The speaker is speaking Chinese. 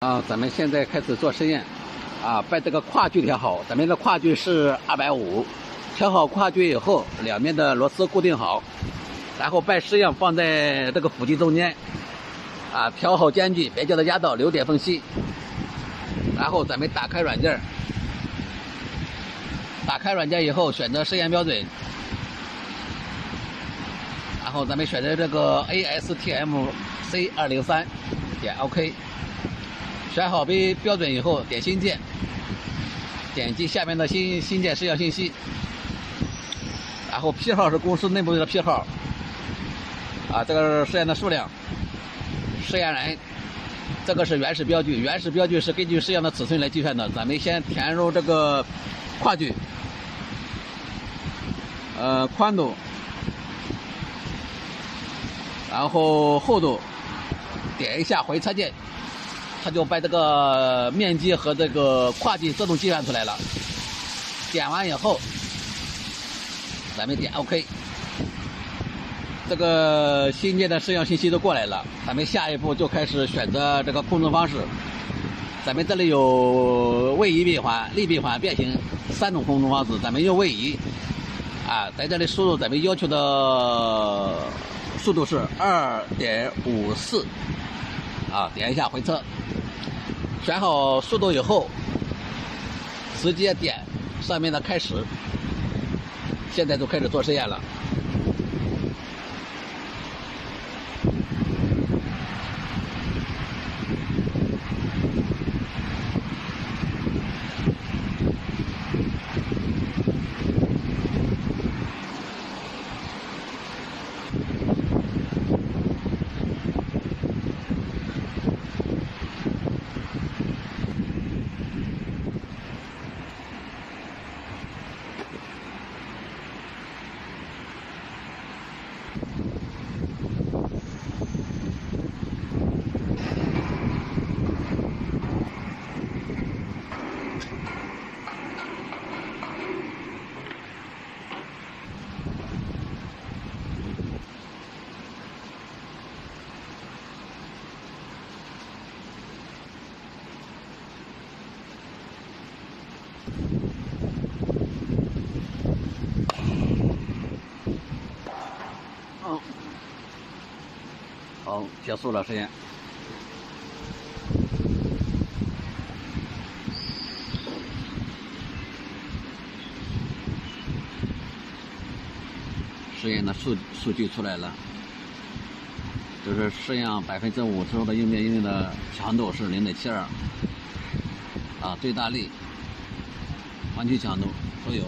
啊，咱们现在开始做实验，啊，把这个跨距调好，咱们的跨距是二百五，调好跨距以后，两面的螺丝固定好，然后把式样放在这个辅机中间，啊，调好间距，别叫它压到，留点缝隙，然后咱们打开软件，打开软件以后选择试验标准，然后咱们选择这个 ASTM C 二零三，点 OK。选好标标准以后，点新建，点击下面的新新建试样信息，然后批号是公司内部的批号，啊，这个是试验的数量，试验人，这个是原始标距，原始标距是根据试验的尺寸来计算的，咱们先填入这个跨距，呃，宽度，然后厚度，点一下回车键。它就把这个面积和这个跨距自动计算出来了。点完以后，咱们点 OK。这个新建的摄像信息都过来了，咱们下一步就开始选择这个控制方式。咱们这里有位移闭环、力闭环、变形三种控制方式，咱们用位移。啊，在这里输入咱们要求的速度是二点五四。啊，点一下回车。选好速度以后，直接点上面的开始。现在就开始做实验了。好，结束了实验。实验的数数据出来了，就是试样百分之五十后的应变应力的强度是零点七二，啊，最大力、弯曲强度都有。